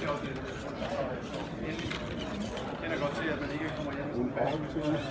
har det kender godt til, at man ikke kommer hjem.